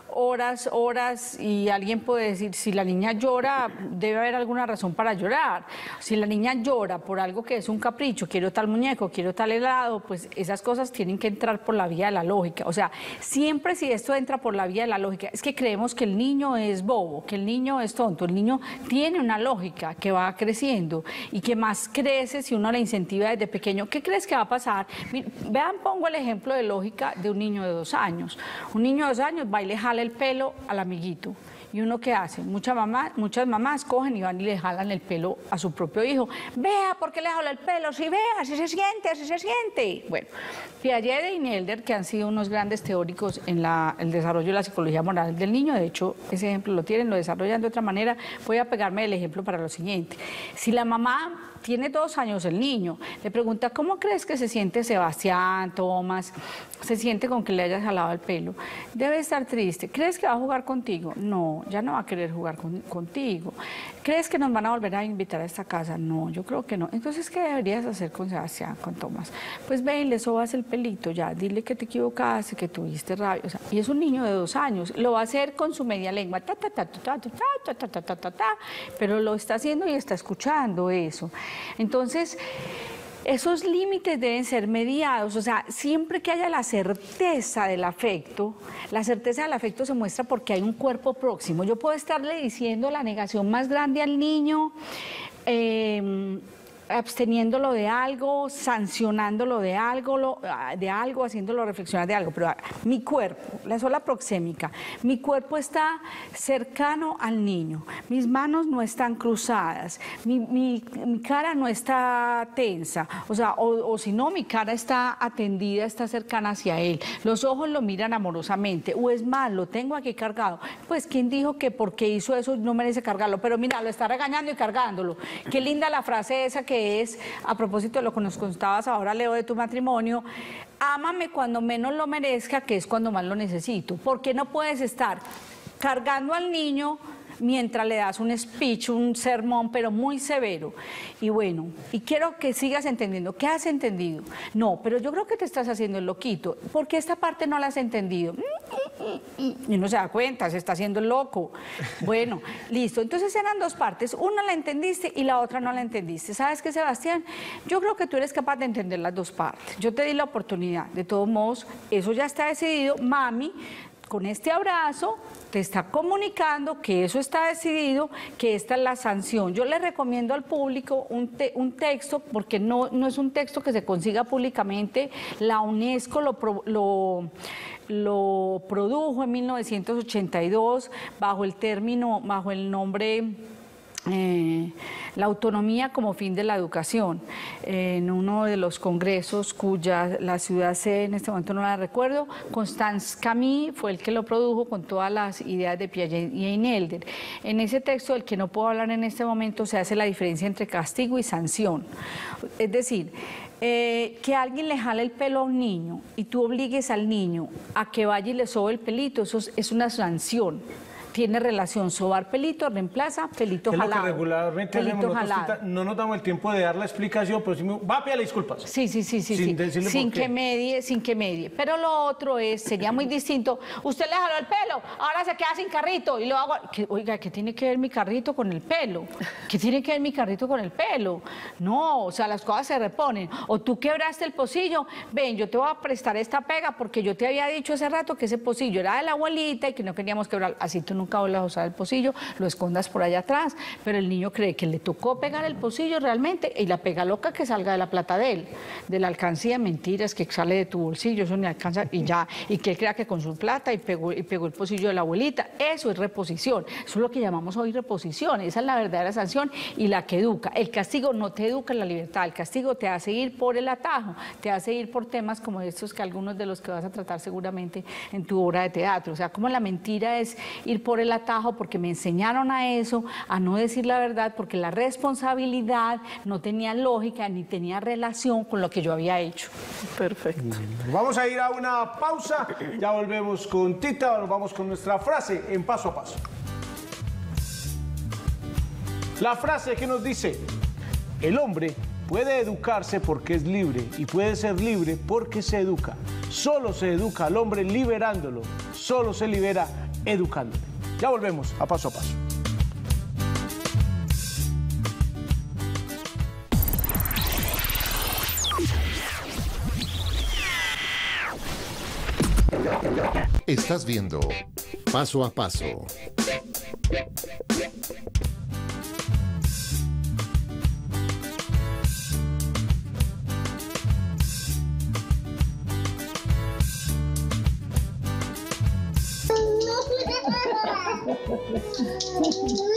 horas, horas y alguien puede decir, si la niña llora, debe haber alguna razón para llorar. Si la niña llora por algo que es un capricho, quiero tal muñeco, quiero tal helado, pues esas cosas tienen que entrar por la vía de la lógica. O sea, siempre si esto entra por la vía de la lógica, es que creemos que el niño es bobo, que el niño es tonto. El niño tiene una lógica que va creciendo y que más crece si uno la incentiva desde pequeño. ¿Qué crees que va a pasar? Vean, pongo el ejemplo de lógica de un niño de dos años. Un niño de dos años va y el pelo al amiguito. ¿Y uno qué hace? Muchas mamás, muchas mamás cogen y van y le jalan el pelo a su propio hijo. Vea, ¿por qué le jala el pelo? Si vea, si se siente, si se siente. Bueno, Piaget y Nelder, que han sido unos grandes teóricos en la, el desarrollo de la psicología moral del niño, de hecho, ese ejemplo lo tienen, lo desarrollan de otra manera. Voy a pegarme el ejemplo para lo siguiente. Si la mamá tiene dos años el niño. Le pregunta, ¿cómo crees que se siente Sebastián, Tomás? Se siente con que le hayas jalado el pelo. Debe estar triste. ¿Crees que va a jugar contigo? No, ya no va a querer jugar contigo. ¿Crees que nos van a volver a invitar a esta casa? No, yo creo que no. Entonces, ¿qué deberías hacer con Sebastián, con Tomás? Pues ve y le sobas el pelito ya, dile que te equivocaste, que tuviste rabia. y es un niño de dos años, lo va a hacer con su media lengua, ta, ta, ta, ta, ta, ta, ta, ta, ta, ta, ta, pero lo está haciendo y está escuchando eso. Entonces, esos límites deben ser mediados, o sea, siempre que haya la certeza del afecto, la certeza del afecto se muestra porque hay un cuerpo próximo. Yo puedo estarle diciendo la negación más grande al niño, eh, absteniéndolo de algo, sancionándolo de algo, ah, de algo, haciéndolo reflexionar de algo. Pero ah, mi cuerpo, la sola proxémica, mi cuerpo está cercano al niño, mis manos no están cruzadas, mi, cara no está tensa, o sea, o, si no, mi cara está atendida, está cercana hacia él, los ojos lo miran amorosamente, o es más, lo tengo aquí cargado. Pues, ¿quién dijo que porque hizo eso no merece cargarlo? Pero mira, lo está regañando y cargándolo. Qué linda la frase esa que es, a propósito de lo que nos contabas ahora, Leo, de tu matrimonio, ámame cuando menos lo merezca, que es cuando más lo necesito. porque no puedes estar cargando al niño mientras le das un speech, un sermón, pero muy severo. Y bueno, y quiero que sigas entendiendo. ¿Qué has entendido? No, pero yo creo que te estás haciendo el loquito, porque esta parte no la has entendido. Y no se da cuenta, se está haciendo el loco. Bueno, listo. Entonces eran dos partes. Una la entendiste y la otra no la entendiste. ¿Sabes qué, Sebastián? Yo creo que tú eres capaz de entender las dos partes. Yo te di la oportunidad. De todos modos, eso ya está decidido. Mami, con este abrazo te está comunicando que eso está decidido, que esta es la sanción. Yo le recomiendo al público un, texto, porque no, no, es un texto que se consiga públicamente, la UNESCO lo, lo produjo en 1982 bajo el término, bajo el nombre eh, la autonomía como fin de la educación. en uno de los congresos cuya la ciudad sede en este momento no la recuerdo, Constance Camille fue el que lo produjo con todas las ideas de Piaget y Einelder. En ese texto del que no puedo hablar en este momento se hace la diferencia entre castigo y sanción. Es decir, eh, que alguien le jale el pelo a un niño y tú obligues al niño a que vaya y le sobe el pelito, eso es una sanción tiene relación sobar pelito, reemplaza pelito Es lo que jalado. regularmente pelito hacemos nosotros, jalado. No nos damos el tiempo de dar la explicación, pero si me... va a pedirle disculpas. Sí, sí, sí, sí. Sin sí. sin que medie, sin que medie. Pero lo otro es, sería muy distinto. Usted le jaló el pelo, ahora se queda sin carrito y lo hago. ¿Qué- oiga, ¿qué tiene que ver mi carrito con el pelo? ¿Qué tiene que ver mi carrito con el pelo? No, o sea, las cosas se reponen. O tú quebraste el pocillo, ven, yo te voy a prestar esta pega porque yo te había dicho hace rato que ese pocillo era de la abuelita y que no queríamos quebrar. Así tú nunca vuelvas a usar el pocillo, lo escondas por allá atrás. Pero el niño cree que le tocó pegar el pocillo realmente y la pega loca que salga de la plata de él, de la alcancía, mentiras que sale de tu bolsillo, eso ni alcanza y ya, y que él crea que con su plata y pegó, y pegó el pocillo de la abuelita. Eso es reposición, eso es lo que llamamos hoy reposición, esa es la verdadera sanción y la que educa. El castigo no te educa en la libertad, el castigo te hace ir por el atajo, te hace ir por temas como estos que algunos de los que vas a tratar seguramente en tu obra de teatro. O sea, como la mentira es ir por el atajo porque me enseñaron a eso, a no decir la verdad, porque la responsabilidad no tenía lógica ni tenía relación con lo que yo había hecho. Perfecto. Vamos a ir a una pausa, ya volvemos con Tita, nos vamos con nuestra frase en paso a paso. La frase que nos dice, el hombre puede educarse porque es libre y puede ser libre porque se educa. Solo se educa al hombre liberándolo, solo se libera educándole. Ya volvemos a paso a paso. Estás viendo Paso a Paso.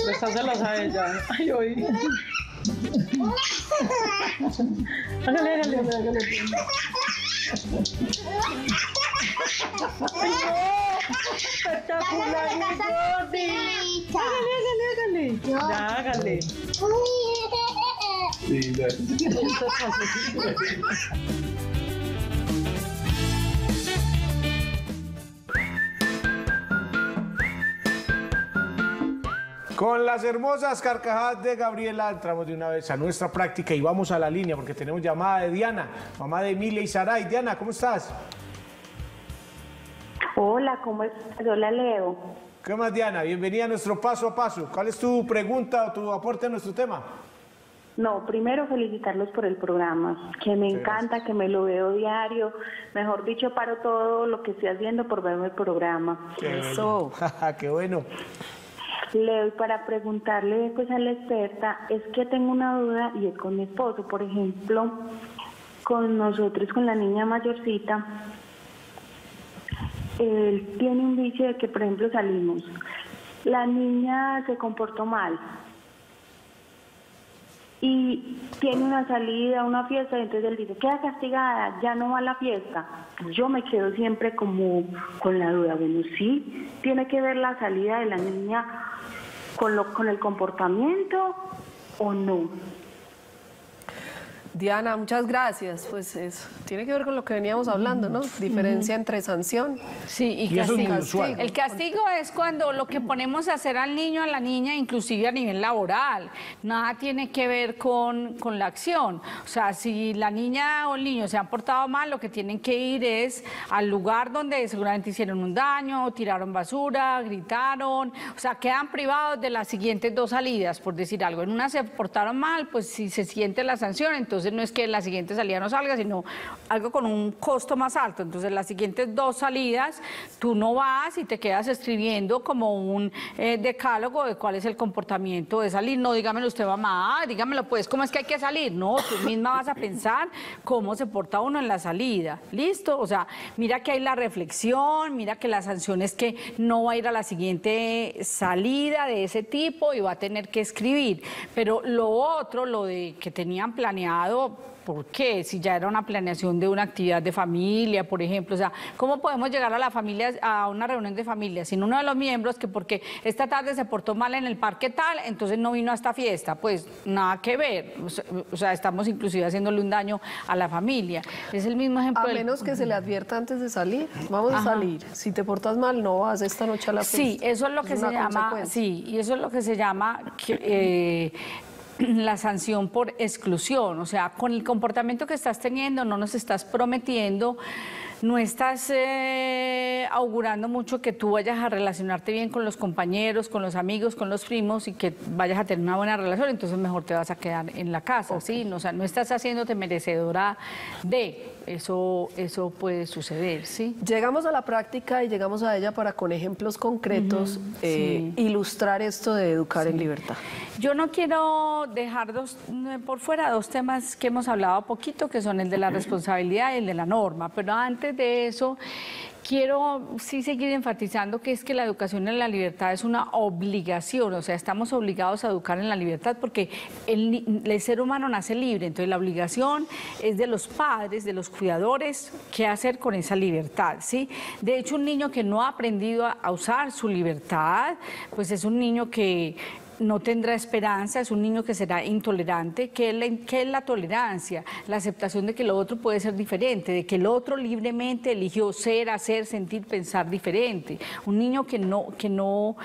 Besánselas a ella. Ay, hoy. Hágale, hágale, hágale. Ay, no. Espectacular, mi. Hágale, hágale, hágale. Ya, hágale. Con las hermosas carcajadas de Gabriela entramos de una vez a nuestra práctica y vamos a la línea porque tenemos llamada de Diana, mamá de Emilia y Saray. Diana, ¿cómo estás? Hola, ¿cómo estás? Hola, Leo. ¿Qué más, Diana? Bienvenida a nuestro paso a paso. ¿Cuál es tu pregunta o tu aporte a nuestro tema? No, primero felicitarlos por el programa, que me encanta, que me lo veo diario. Mejor dicho, paro todo lo que estoy haciendo por verme el programa. Eso. Qué bueno. Leo, y para preguntarle pues a la experta, es que tengo una duda y es con mi esposo. Por ejemplo, con nosotros, con la niña mayorcita, él tiene un vicio de que, por ejemplo, salimos. La niña se comportó mal y tiene una salida, una fiesta, y entonces él dice, queda castigada, ya no va a la fiesta. Yo me quedo siempre como con la duda, bueno, sí, tiene que ver la salida de la niña con, lo, con el comportamiento o no. Diana, muchas gracias. Pues es, tiene que ver con lo que veníamos hablando, ¿no? Diferencia entre sanción Sí, y, Y eso es castigo. El castigo es cuando lo que ponemos a hacer al niño, a la niña, inclusive a nivel laboral, nada tiene que ver con, con la acción. O sea, si la niña o el niño se han portado mal, lo que tienen que ir es al lugar donde seguramente hicieron un daño, tiraron basura, gritaron, o sea, quedan privados de las siguientes dos salidas, por decir algo. En una se portaron mal, pues si se siente la sanción, entonces no es que la siguiente salida no salga, sino algo con un costo más alto. Entonces las siguientes dos salidas, tú no vas y te quedas escribiendo como un eh, decálogo de cuál es el comportamiento de salir. No, dígamelo usted, mamá, dígamelo pues, ¿cómo es que hay que salir? No, tú misma vas a pensar cómo se porta uno en la salida. ¿Listo? O sea, mira que hay la reflexión, mira que la sanción es que no va a ir a la siguiente salida de ese tipo y va a tener que escribir. Pero lo otro, lo de que tenían planeado ¿Por qué? Si ya era una planeación de una actividad de familia, por ejemplo. O sea, ¿cómo podemos llegar a la familia, a una reunión de familia, sin uno de los miembros que porque esta tarde se portó mal en el parque tal, entonces no vino a esta fiesta? Pues nada que ver. O sea, estamos inclusive haciéndole un daño a la familia. Es el mismo ejemplo. A del- menos que se le advierta antes de salir. Vamos a salir. Si te portas mal, no vas esta noche a la fiesta. Sí, eso es lo que se llama, sí, y eso es lo que se llama que, eh, la sanción por exclusión, o sea, con el comportamiento que estás teniendo no nos estás prometiendo, no estás eh, augurando mucho que tú vayas a relacionarte bien con los compañeros, con los amigos, con los primos y que vayas a tener una buena relación, entonces mejor te vas a quedar en la casa, ¿sí? O sea, no estás haciéndote merecedora de eso, eso puede suceder, ¿sí? Llegamos a la práctica y llegamos a ella para con ejemplos concretos eh, ilustrar esto de educar en libertad. Yo no quiero dejar dos, eh, por fuera dos temas que hemos hablado poquito, que son el de la responsabilidad y el de la norma, pero antes de eso quiero sí seguir enfatizando que es que la educación en la libertad es una obligación, o sea, estamos obligados a educar en la libertad porque el, ser humano nace libre, entonces la obligación es de los padres, de los cuidadores, qué hacer con esa libertad, ¿sí? De hecho, un niño que no ha aprendido a usar su libertad, pues es un niño que no tendrá esperanza, es un niño que será intolerante. ¿Qué es, la, qué es la tolerancia? La aceptación de que lo otro puede ser diferente, de que el otro libremente eligió ser, hacer, sentir, pensar diferente. Un niño que no, que no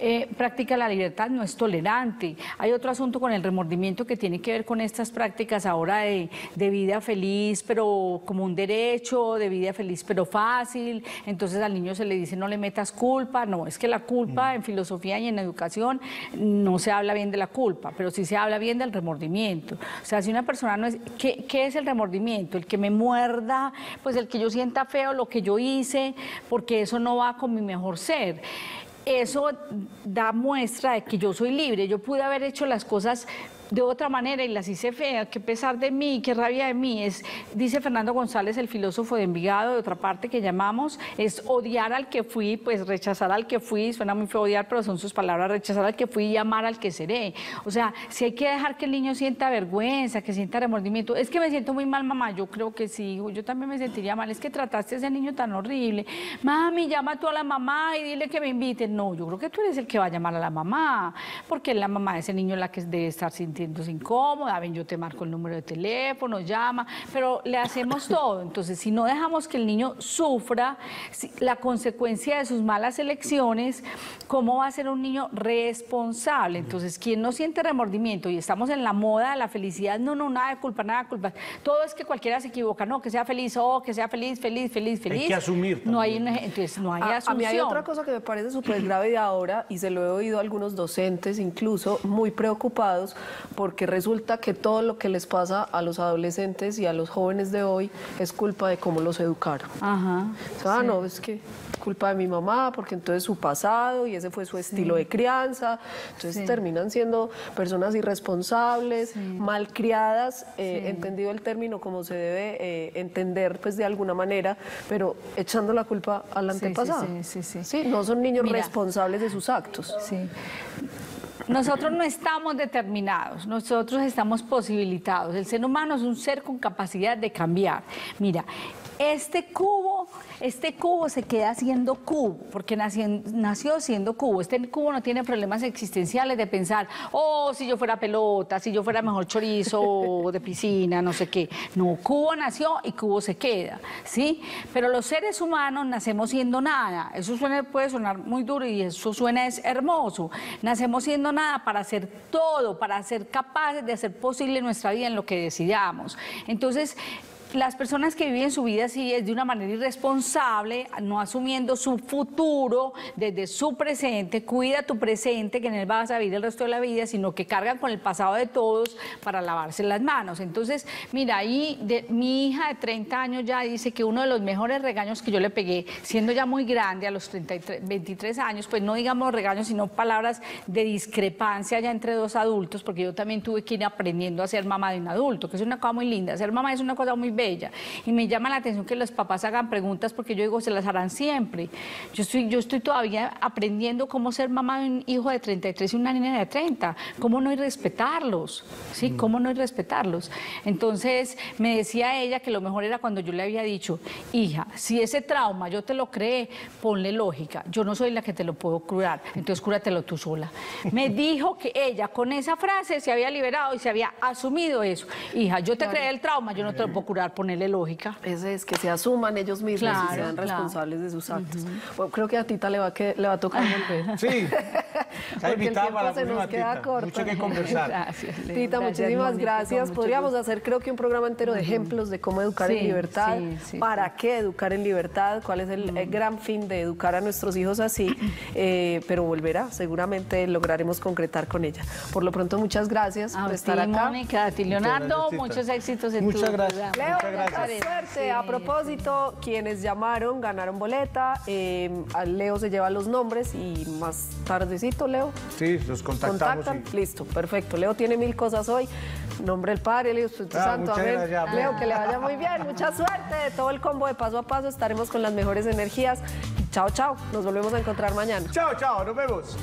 eh, practica la libertad no es tolerante. Hay otro asunto con el remordimiento que tiene que ver con estas prácticas ahora de, de vida feliz, pero como un derecho, de vida feliz, pero fácil. Entonces al niño se le dice no le metas culpa. No, es que la culpa en filosofía y en educación no se habla bien de la culpa, pero sí se habla bien del remordimiento. O sea, si una persona no es... ¿Qué, qué es el remordimiento? El que me muerda, pues el que yo sienta feo lo que yo hice, porque eso no va con mi mejor ser. Eso da muestra de que yo soy libre. Yo pude haber hecho las cosas de otra manera y las hice feas, qué pesar de mí, qué rabia de mí. Es, dice Fernando González, el filósofo de Envigado, de otra parte que llamamos, es odiar al que fui, pues rechazar al que fui, suena muy feo odiar, pero son sus palabras, rechazar al que fui y amar al que seré. O sea, si hay que dejar que el niño sienta vergüenza, que sienta remordimiento, es que me siento muy mal, mamá, yo creo que sí, yo también me sentiría mal, es que trataste a ese niño tan horrible. Mami, llama tú a la mamá y dile que me inviten. No, yo creo que tú eres el que va a llamar a la mamá, porque es la mamá de ese niño la que debe estar sintiéndose incómoda, ven, yo te marco el número de teléfono, llama, pero le hacemos todo. Entonces, si no dejamos que el niño sufra la consecuencia de sus malas elecciones, ¿cómo va a ser un niño responsable? Entonces, quien no siente remordimiento y estamos en la moda de la felicidad, no, no, nada de culpa, nada de culpa. Todo es que cualquiera se equivoca, no, que sea feliz, oh, que sea feliz, feliz, feliz, feliz. que asumir No hay una, entonces, no hay A, a asunción. mí hay otra cosa que me parece súper grave de ahora y se lo he oído a algunos docentes incluso muy preocupados porque resulta que todo lo que les pasa a los adolescentes y a los jóvenes de hoy es culpa de cómo los educaron. Ajá. O sea, ah, no, es que culpa de mi mamá porque entonces su pasado y ese fue su estilo de crianza. Entonces Sí. terminan siendo personas irresponsables, malcriadas, eh, entendido el término como se debe eh, entender pues de alguna manera, pero echando la culpa al antepasado. sí, sí, sí. no son niños Mira. responsables de sus actos. Sí. Nosotros no estamos determinados, nosotros estamos posibilitados. El ser humano es un ser con capacidad de cambiar. Mira, este cubo, este cubo se queda siendo cubo, porque nació, nació siendo cubo. Este cubo no tiene problemas existenciales de pensar, oh, si yo fuera pelota, si yo fuera mejor chorizo de piscina, no sé qué. No, cubo nació y cubo se queda, ¿sí? Pero los seres humanos nacemos siendo nada. Eso suena, puede sonar muy duro y eso suena es hermoso. Nacemos siendo nada para hacer todo, para ser capaces de hacer posible nuestra vida en lo que decidamos. Entonces, las personas que viven su vida así es de una manera irresponsable, no asumiendo su futuro desde su presente, cuida tu presente, que en él vas a vivir el resto de la vida, sino que cargan con el pasado de todos para lavarse las manos. Entonces, mira, ahí mi hija de 30 años ya dice que uno de los mejores regaños que yo le pegué, siendo ya muy grande, a los 33, 23 años, pues no digamos regaños, sino palabras de discrepancia ya entre dos adultos, porque yo también tuve que ir aprendiendo a ser mamá de un adulto, que es una cosa muy linda. Ser mamá es una cosa muy bella bella. Y me llama la atención que los papás hagan preguntas porque yo digo, se las harán siempre. Yo estoy, yo estoy todavía aprendiendo cómo ser mamá de un hijo de 33 y una niña de 30. ¿Cómo no ir respetarlos? ¿Sí? ¿Cómo no ir respetarlos? Entonces me decía ella que lo mejor era cuando yo le había dicho, hija, si ese trauma yo te lo creé, ponle lógica. Yo no soy la que te lo puedo curar, entonces cúratelo tú sola. Me dijo que ella con esa frase se había liberado y se había asumido eso. Hija, yo te creé el trauma, yo no te lo puedo curar, ponerle lógica. Ese es que se asuman ellos mismos y Claro, sean claro. responsables de sus actos. Bueno, creo que a Tita le va, a que, le va a tocar volver. Sí. Está Porque el invitada tiempo para la se nos queda corto. Mucho que conversar. Gracias. Tita, Gracias, muchísimas Mónica, gracias. Podríamos gusto. hacer, creo que un programa entero de ejemplos de cómo educar en Sí, libertad, sí, sí, para qué educar en libertad, cuál es el, el gran fin de educar a nuestros hijos así, eh, pero volverá, seguramente lograremos concretar con ella. Por lo pronto, muchas gracias A por estar acá. Mónica, a ti, Leonardo, muchos éxitos en Muchas tu gracias. programa. Leo, Muchas mucha gracias. suerte. A propósito, quienes llamaron ganaron boleta. Eh, a Leo se lleva los nombres y más tardecito, Leo. Sí, los contactamos. Contactan. y- Listo, perfecto. Leo tiene mil cosas hoy. Nombre del Padre, el Hijo, Espíritu Ah, Santo. Amén. gracias. Leo, que le vaya muy bien. Mucha suerte. De todo el combo de paso a paso estaremos con las mejores energías. Chao, chao. Nos volvemos a encontrar mañana. Chao, chao, nos vemos.